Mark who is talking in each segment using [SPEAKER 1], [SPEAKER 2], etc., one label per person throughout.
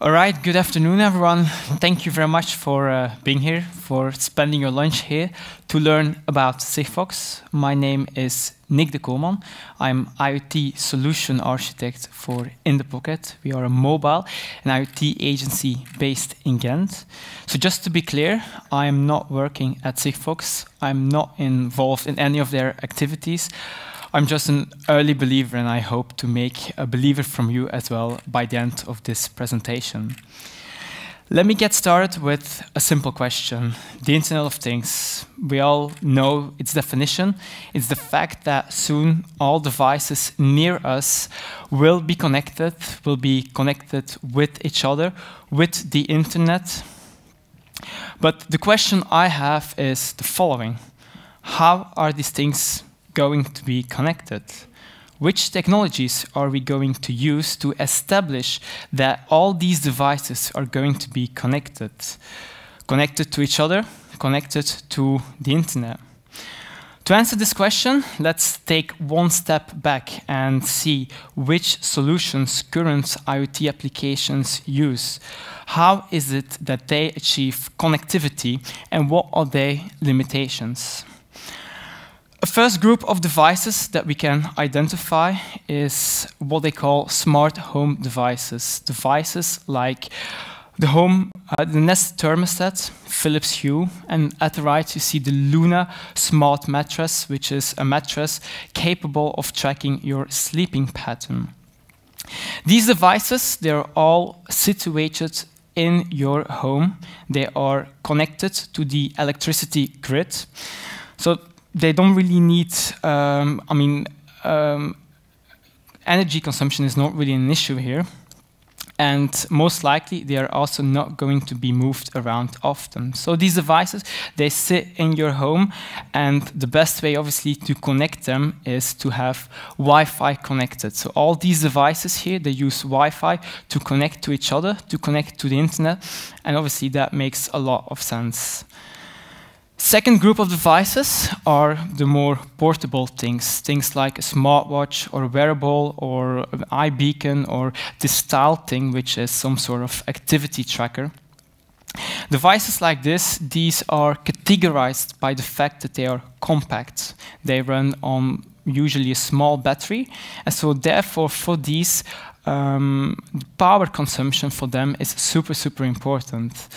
[SPEAKER 1] All right, good afternoon, everyone. Thank you very much for uh, being here, for spending your lunch here to learn about Sigfox. My name is Nick de Cooman. I'm IoT solution architect for In the Pocket. We are a mobile and IoT agency based in Ghent. So just to be clear, I am not working at Sigfox. I'm not involved in any of their activities. I'm just an early believer, and I hope to make a believer from you as well by the end of this presentation. Let me get started with a simple question. The Internet of Things. We all know its definition. It's the fact that soon all devices near us will be connected, will be connected with each other, with the Internet. But the question I have is the following How are these things going to be connected? Which technologies are we going to use to establish that all these devices are going to be connected? Connected to each other, connected to the internet. To answer this question, let's take one step back and see which solutions current IoT applications use. How is it that they achieve connectivity and what are their limitations? First group of devices that we can identify is what they call smart home devices. Devices like the home, uh, the Nest thermostat, Philips Hue, and at the right you see the Luna smart mattress, which is a mattress capable of tracking your sleeping pattern. These devices, they're all situated in your home. They are connected to the electricity grid. So they don't really need, um, I mean, um, energy consumption is not really an issue here. And most likely, they are also not going to be moved around often. So these devices, they sit in your home, and the best way, obviously, to connect them is to have Wi-Fi connected. So all these devices here, they use Wi-Fi to connect to each other, to connect to the internet, and obviously that makes a lot of sense. Second group of devices are the more portable things, things like a smartwatch or a wearable or an iBeacon or this style thing, which is some sort of activity tracker. Devices like this, these are categorized by the fact that they are compact. They run on usually a small battery, and so therefore for these, um, power consumption for them is super, super important.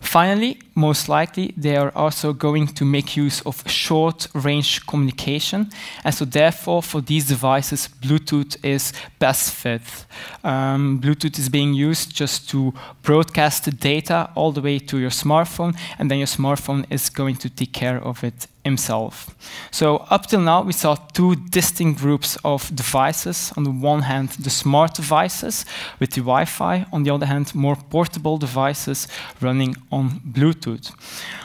[SPEAKER 1] Finally, most likely, they are also going to make use of short-range communication, and so therefore, for these devices, Bluetooth is best fit. Um, Bluetooth is being used just to broadcast the data all the way to your smartphone, and then your smartphone is going to take care of it himself. So up till now, we saw two distinct groups of devices. On the one hand, the smart devices with the Wi-Fi. On the other hand, more portable devices running on Bluetooth.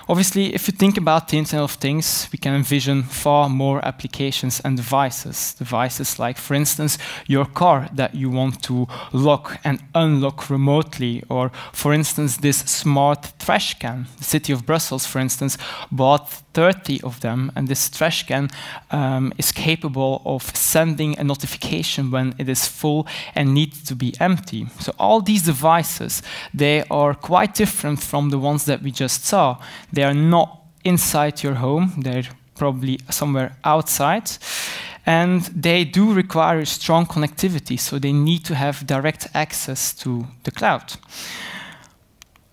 [SPEAKER 1] Obviously, if you think about the Internet of Things, we can envision far more applications and devices. Devices like, for instance, your car that you want to lock and unlock remotely, or, for instance, this smart trash can. The city of Brussels, for instance, bought 30 of them, and this trash can um, is capable of sending a notification when it is full and needs to be empty. So all these devices, they are quite different from the ones that we just saw. They are not inside your home, they're probably somewhere outside. And they do require strong connectivity, so they need to have direct access to the cloud.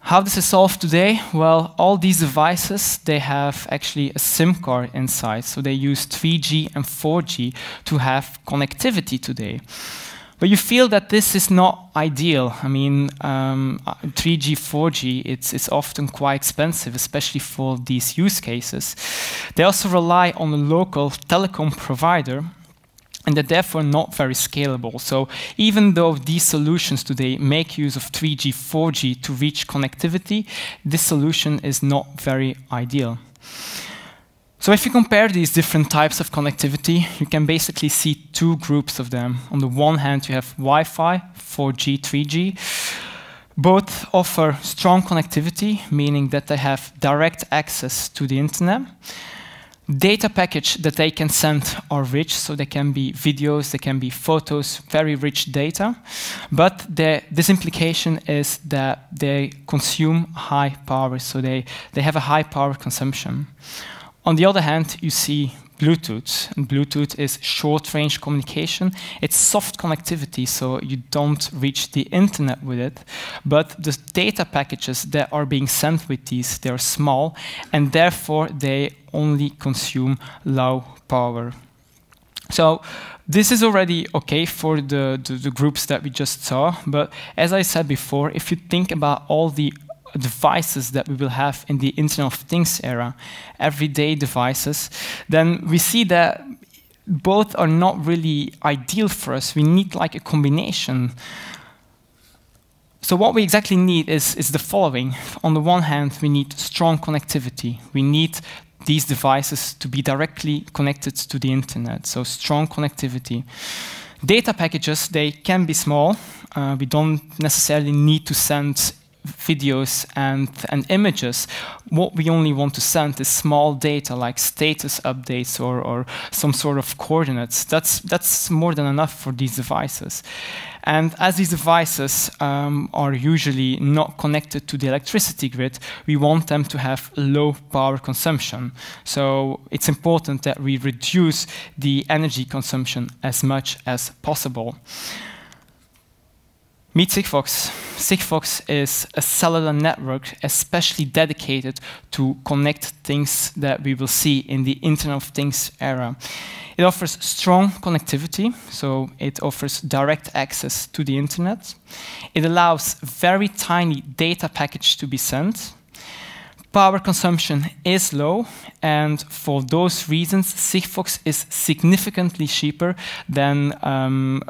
[SPEAKER 1] How this is solved today? Well, all these devices, they have actually a SIM card inside. So they use 3G and 4G to have connectivity today. But you feel that this is not ideal. I mean, um, 3G, 4G, it's, it's often quite expensive, especially for these use cases. They also rely on a local telecom provider and they're therefore not very scalable. So even though these solutions today make use of 3G, 4G to reach connectivity, this solution is not very ideal. So if you compare these different types of connectivity, you can basically see two groups of them. On the one hand, you have Wi-Fi, 4G, 3G. Both offer strong connectivity, meaning that they have direct access to the internet. Data package that they can send are rich, so they can be videos, they can be photos, very rich data. But this implication is that they consume high power, so they, they have a high power consumption. On the other hand, you see Bluetooth. And Bluetooth is short-range communication. It's soft connectivity, so you don't reach the internet with it. But the data packages that are being sent with these, they're small, and therefore they only consume low power. So this is already okay for the, the, the, groups that we just saw, but as I said before, if you think about all the devices that we will have in the Internet of Things era, everyday devices, then we see that both are not really ideal for us. We need like a combination. So what we exactly need is, is the following. On the one hand, we need strong connectivity. We need these devices to be directly connected to the internet, so strong connectivity. Data packages, they can be small. Uh, we don't necessarily need to send videos and, and images, what we only want to send is small data like status updates or, or some sort of coordinates. That's, that's more than enough for these devices. And as these devices um, are usually not connected to the electricity grid, we want them to have low power consumption. So it's important that we reduce the energy consumption as much as possible. Meet Sigfox. Sigfox is a cellular network especially dedicated to connect things that we will see in the Internet of Things era. It offers strong connectivity, so it offers direct access to the internet. It allows very tiny data package to be sent power consumption is low, and for those reasons, Sigfox is significantly cheaper than um,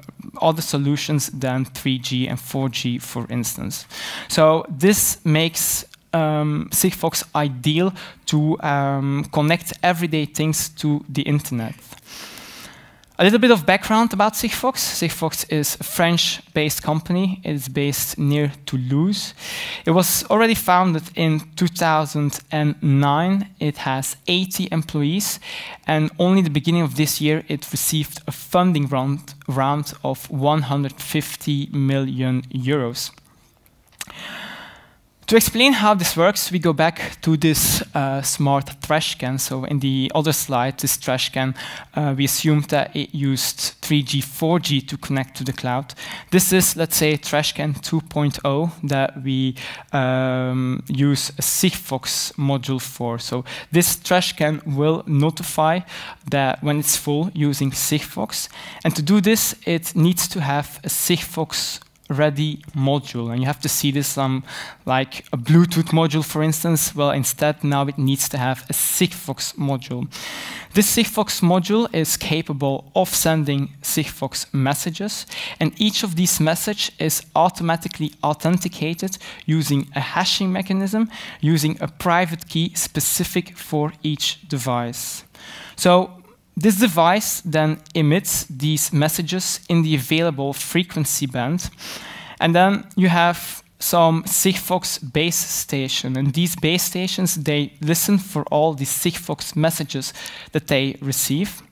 [SPEAKER 1] other solutions than 3G and 4G, for instance. So this makes um, Sigfox ideal to um, connect everyday things to the internet. A little bit of background about Sigfox. Sigfox is a French-based company. It is based near Toulouse. It was already founded in 2009. It has 80 employees, and only the beginning of this year it received a funding round, round of 150 million euros. To explain how this works, we go back to this uh, smart trash can. So in the other slide, this trash can, uh, we assumed that it used 3G, 4G to connect to the cloud. This is, let's say, trash can 2.0 that we um, use a Sigfox module for. So this trash can will notify that when it's full using Sigfox. And to do this, it needs to have a Sigfox ready module. And you have to see this um, like a Bluetooth module, for instance. Well, instead, now it needs to have a Sigfox module. This Sigfox module is capable of sending Sigfox messages, and each of these messages is automatically authenticated using a hashing mechanism, using a private key specific for each device. So this device then emits these messages in the available frequency band. And then you have some Sigfox base station. And these base stations, they listen for all the Sigfox messages that they receive.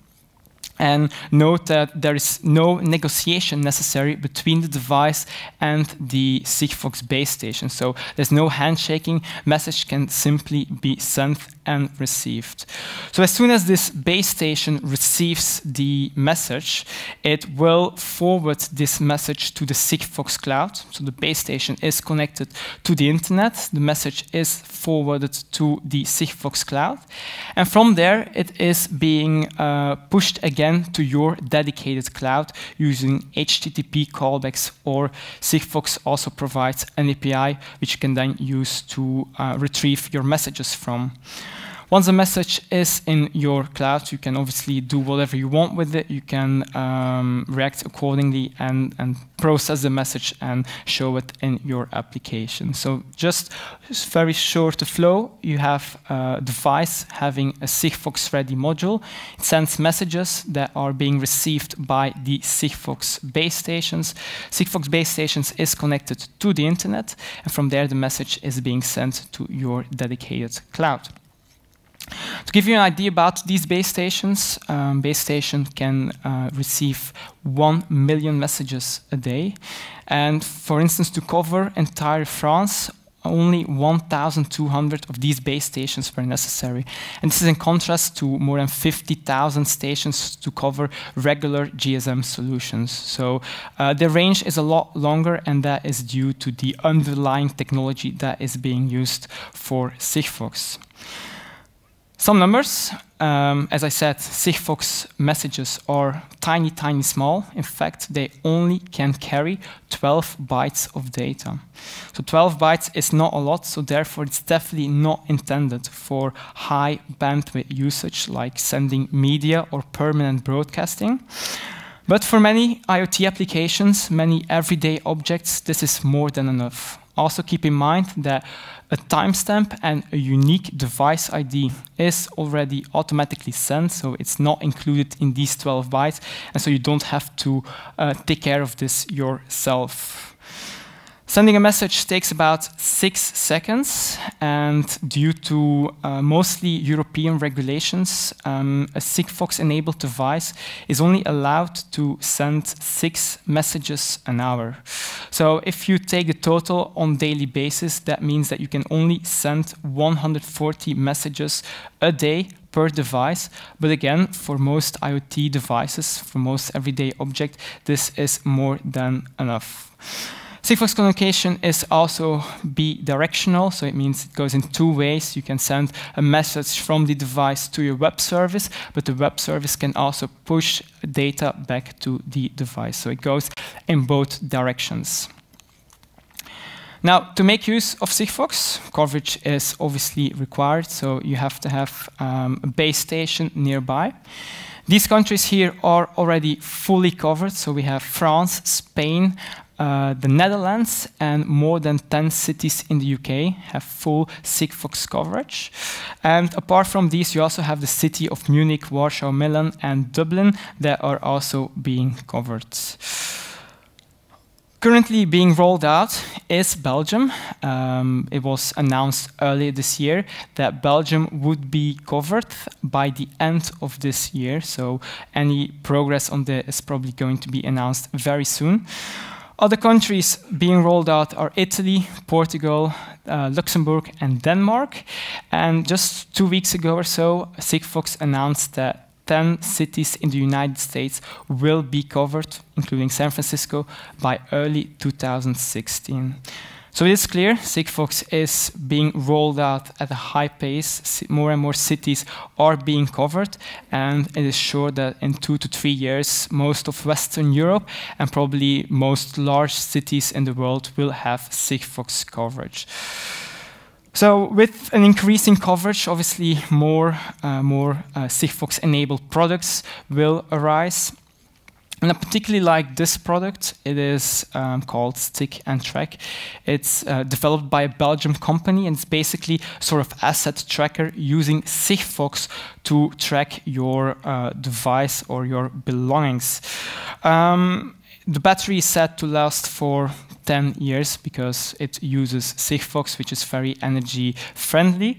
[SPEAKER 1] And note that there is no negotiation necessary between the device and the Sigfox base station. So there's no handshaking. Message can simply be sent and received. So as soon as this base station receives the message, it will forward this message to the Sigfox cloud. So the base station is connected to the internet. The message is forwarded to the Sigfox cloud. And from there, it is being uh, pushed again again to your dedicated cloud using HTTP callbacks or Sigfox also provides an API which you can then use to uh, retrieve your messages from. Once a message is in your cloud, you can obviously do whatever you want with it. You can um, react accordingly and, and process the message and show it in your application. So just very short flow, you have a device having a Sigfox ready module. It sends messages that are being received by the Sigfox base stations. Sigfox base stations is connected to the internet, and from there the message is being sent to your dedicated cloud. To give you an idea about these base stations, um, base station can uh, receive 1 million messages a day. And for instance, to cover entire France, only 1,200 of these base stations were necessary. And this is in contrast to more than 50,000 stations to cover regular GSM solutions. So uh, the range is a lot longer, and that is due to the underlying technology that is being used for Sigfox. Some numbers, um, as I said, Sigfox messages are tiny, tiny small. In fact, they only can carry 12 bytes of data. So 12 bytes is not a lot, so therefore it's definitely not intended for high bandwidth usage like sending media or permanent broadcasting. But for many IoT applications, many everyday objects, this is more than enough. Also keep in mind that a timestamp and a unique device ID is already automatically sent, so it's not included in these 12 bytes, and so you don't have to uh, take care of this yourself. Sending a message takes about six seconds, and due to uh, mostly European regulations, um, a Sigfox-enabled device is only allowed to send six messages an hour. So if you take the total on daily basis, that means that you can only send 140 messages a day per device. But again, for most IoT devices, for most everyday object, this is more than enough. Sigfox communication is also bidirectional, so it means it goes in two ways. You can send a message from the device to your web service, but the web service can also push data back to the device. So it goes in both directions. Now, to make use of Sigfox, coverage is obviously required, so you have to have um, a base station nearby. These countries here are already fully covered, so we have France, Spain, uh, the Netherlands and more than 10 cities in the UK have full Sigfox coverage. And apart from these, you also have the city of Munich, Warsaw, Milan, and Dublin that are also being covered. Currently being rolled out is Belgium. Um, it was announced earlier this year that Belgium would be covered by the end of this year. So any progress on this is probably going to be announced very soon. Other countries being rolled out are Italy, Portugal, uh, Luxembourg, and Denmark. And just two weeks ago or so, Sigfox announced that 10 cities in the United States will be covered, including San Francisco, by early 2016. So it is clear Sigfox is being rolled out at a high pace. More and more cities are being covered, and it is sure that in two to three years, most of Western Europe and probably most large cities in the world will have Sigfox coverage. So with an increasing coverage, obviously more, uh, more uh, Sigfox-enabled products will arise. And I particularly like this product. It is um, called Stick and Track. It's uh, developed by a Belgian company, and it's basically sort of asset tracker using Sigfox to track your uh, device or your belongings. Um, the battery is set to last for 10 years because it uses Sigfox, which is very energy friendly.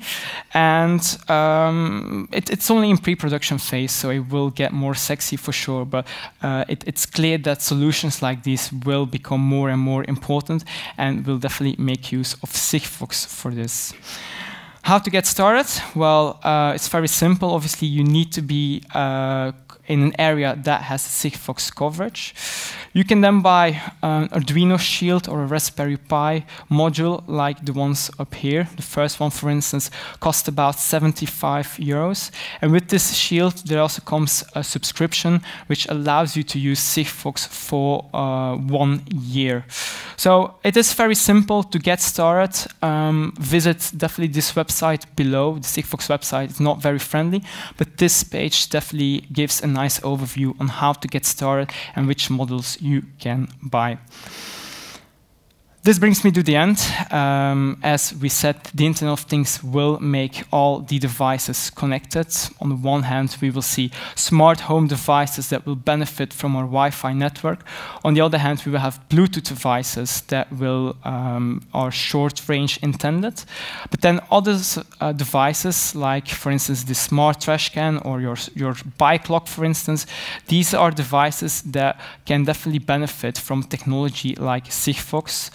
[SPEAKER 1] And um, it, it's only in pre-production phase, so it will get more sexy for sure. But uh, it, it's clear that solutions like these will become more and more important and will definitely make use of Sigfox for this. How to get started? Well, uh, it's very simple. Obviously, you need to be uh, in an area that has Sigfox coverage. You can then buy an Arduino Shield or a Raspberry Pi module like the ones up here. The first one, for instance, cost about 75 euros. And with this shield, there also comes a subscription which allows you to use Sigfox for uh, one year. So it is very simple to get started. Um, visit definitely this website below, the Sigfox website. It's not very friendly, but this page definitely gives an nice overview on how to get started and which models you can buy. This brings me to the end. Um, as we said, the Internet of Things will make all the devices connected. On the one hand, we will see smart home devices that will benefit from our Wi-Fi network. On the other hand, we will have Bluetooth devices that will um, are short-range intended. But then other uh, devices, like for instance the smart trash can or your your bike lock, for instance, these are devices that can definitely benefit from technology like Sigfox.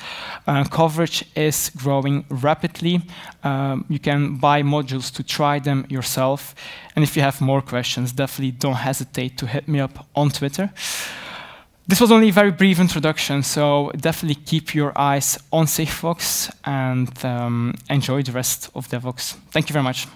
[SPEAKER 1] Uh, coverage is growing rapidly. Um, you can buy modules to try them yourself. And if you have more questions, definitely don't hesitate to hit me up on Twitter. This was only a very brief introduction, so definitely keep your eyes on Sigfox and um, enjoy the rest of Devoxx. Thank you very much.